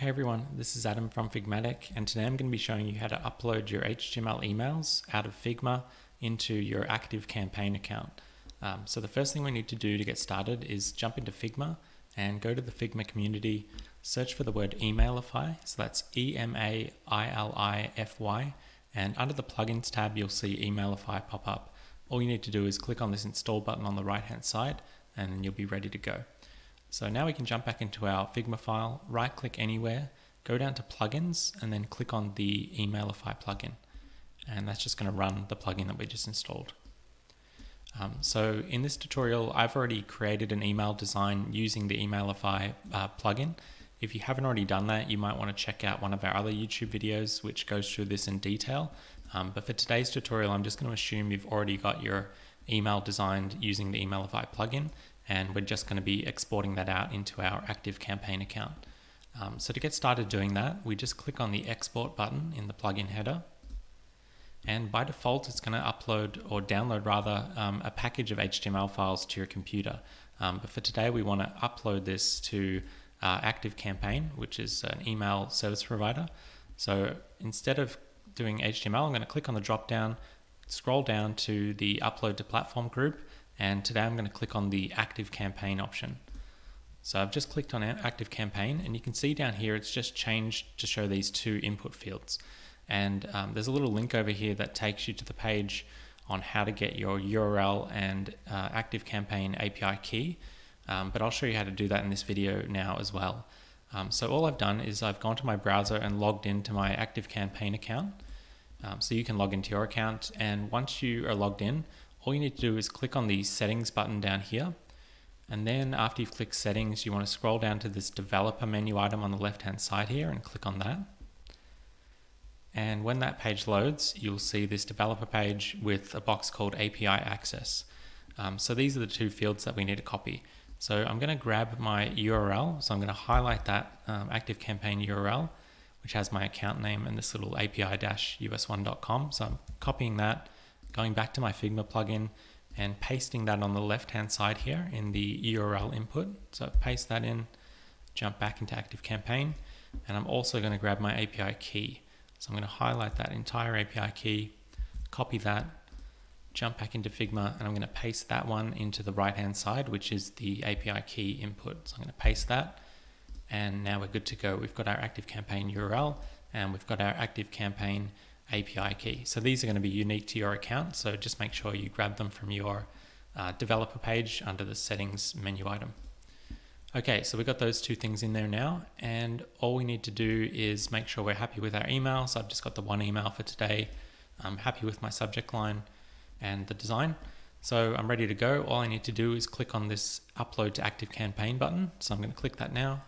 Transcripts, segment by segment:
Hey everyone, this is Adam from Hypermatic, and today I'm going to be showing you how to upload your HTML emails out of Figma into your Active Campaign account. Um, so the first thing we need to do to get started is jump into Figma and go to the Figma community, search for the word Emailify, so that's E-M-A-I-L-I-F-Y, and under the Plugins tab you'll see Emailify pop up. All you need to do is click on this install button on the right hand side and you'll be ready to go. So now we can jump back into our Figma file, right click anywhere, go down to plugins and then click on the Emailify plugin. And that's just going to run the plugin that we just installed. Um, so in this tutorial, I've already created an email design using the Emailify uh, plugin. If you haven't already done that, you might want to check out one of our other YouTube videos, which goes through this in detail. Um, but for today's tutorial, I'm just going to assume you've already got your email designed using the Emailify plugin and we're just going to be exporting that out into our active campaign account. Um, so to get started doing that, we just click on the export button in the plugin header. And by default, it's going to upload or download rather um, a package of HTML files to your computer. Um, but for today, we want to upload this to uh, Active Campaign, which is an email service provider. So instead of doing HTML, I'm going to click on the drop down, scroll down to the upload to platform group, and today I'm going to click on the active campaign option. So I've just clicked on active campaign and you can see down here it's just changed to show these two input fields. And um, there's a little link over here that takes you to the page on how to get your URL and uh, active campaign API key. Um, but I'll show you how to do that in this video now as well. Um, so all I've done is I've gone to my browser and logged into my active campaign account. Um, so you can log into your account and once you are logged in, all you need to do is click on the settings button down here. And then after you've clicked settings, you want to scroll down to this developer menu item on the left hand side here and click on that. And when that page loads, you'll see this developer page with a box called API access. Um, so these are the two fields that we need to copy. So I'm going to grab my URL. So I'm going to highlight that um, Active Campaign URL, which has my account name and this little API-us1.com. So I'm copying that going back to my Figma plugin and pasting that on the left hand side here in the URL input. So paste that in, jump back into Active Campaign, and I'm also going to grab my API key. So I'm going to highlight that entire API key, copy that, jump back into Figma, and I'm going to paste that one into the right hand side, which is the API key input. So I'm going to paste that, and now we're good to go. We've got our Active Campaign URL, and we've got our Active Campaign API key. So these are going to be unique to your account. So just make sure you grab them from your uh, developer page under the settings menu item. Okay, so we've got those two things in there now, and all we need to do is make sure we're happy with our email. So I've just got the one email for today. I'm happy with my subject line and the design. So I'm ready to go. All I need to do is click on this upload to active campaign button. So I'm going to click that now.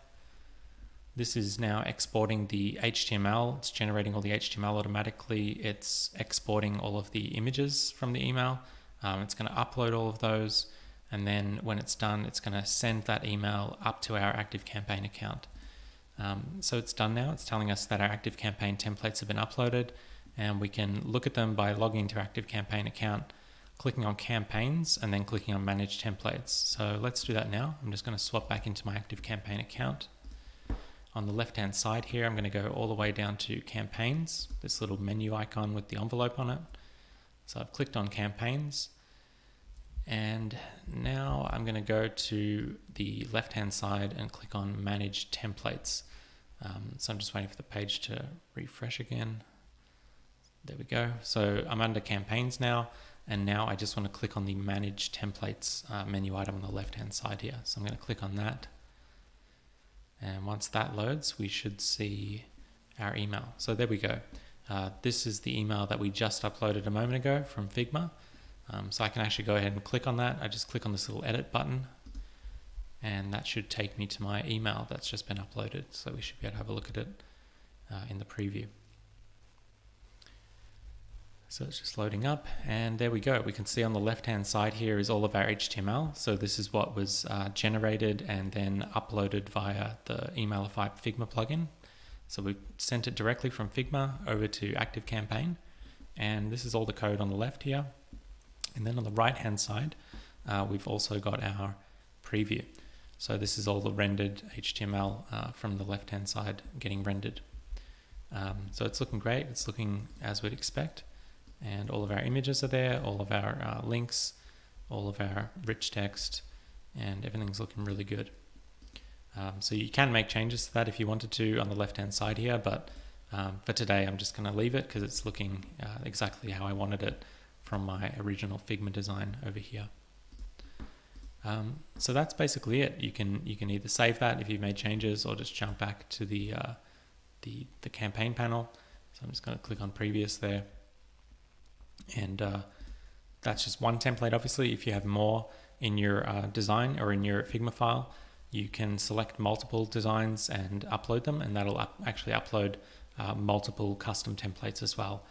This is now exporting the HTML. It's generating all the HTML automatically. It's exporting all of the images from the email. Um, it's going to upload all of those. And then when it's done, it's going to send that email up to our Active Campaign account. Um, so it's done now. It's telling us that our Active Campaign templates have been uploaded. And we can look at them by logging into Active Campaign account, clicking on Campaigns, and then clicking on Manage Templates. So let's do that now. I'm just going to swap back into my Active Campaign account. On the left hand side here, I'm going to go all the way down to campaigns, this little menu icon with the envelope on it. So I've clicked on campaigns and now I'm going to go to the left hand side and click on manage templates. Um, so I'm just waiting for the page to refresh again. There we go. So I'm under campaigns now and now I just want to click on the manage templates uh, menu item on the left hand side here. So I'm going to click on that and once that loads, we should see our email. So there we go. Uh, this is the email that we just uploaded a moment ago from Figma. Um, so I can actually go ahead and click on that. I just click on this little edit button and that should take me to my email that's just been uploaded. So we should be able to have a look at it uh, in the preview. So it's just loading up and there we go. We can see on the left hand side here is all of our HTML. So this is what was uh, generated and then uploaded via the Emailify Figma plugin. So we sent it directly from Figma over to ActiveCampaign and this is all the code on the left here. And then on the right hand side, uh, we've also got our preview. So this is all the rendered HTML uh, from the left hand side getting rendered. Um, so it's looking great, it's looking as we'd expect. And all of our images are there, all of our uh, links, all of our rich text, and everything's looking really good. Um, so you can make changes to that if you wanted to on the left hand side here, but um, for today I'm just going to leave it because it's looking uh, exactly how I wanted it from my original Figma design over here. Um, so that's basically it. You can you can either save that if you've made changes or just jump back to the uh, the, the campaign panel. So I'm just going to click on previous there. And uh, that's just one template. Obviously, if you have more in your uh, design or in your Figma file, you can select multiple designs and upload them, and that'll up actually upload uh, multiple custom templates as well.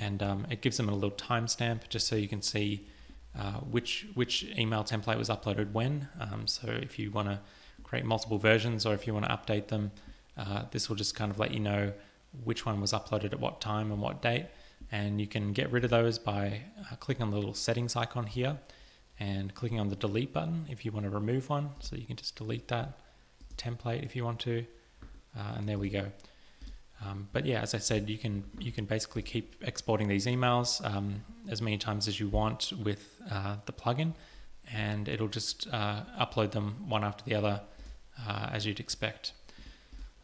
And um, it gives them a little timestamp just so you can see uh, which which email template was uploaded when. Um, so if you want to create multiple versions or if you want to update them, uh, this will just kind of let you know which one was uploaded at what time and what date. And you can get rid of those by uh, clicking on the little settings icon here and clicking on the delete button if you want to remove one. So you can just delete that template if you want to. Uh, and there we go. Um, but yeah, as I said, you can you can basically keep exporting these emails um, as many times as you want with uh, the plugin, and it'll just uh, upload them one after the other uh, as you'd expect.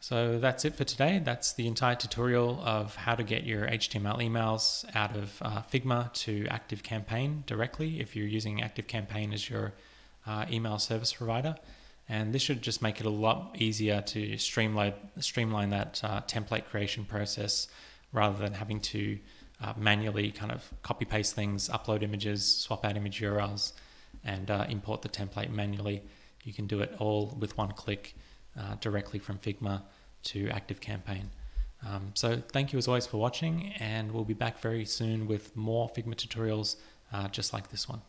So that's it for today. That's the entire tutorial of how to get your HTML emails out of uh, Figma to ActiveCampaign directly if you're using ActiveCampaign as your uh, email service provider. And this should just make it a lot easier to streamline, streamline that uh, template creation process rather than having to uh, manually kind of copy paste things, upload images, swap out image URLs, and uh, import the template manually. You can do it all with one click uh, directly from Figma to ActiveCampaign. Um, so thank you as always for watching, and we'll be back very soon with more Figma tutorials uh, just like this one.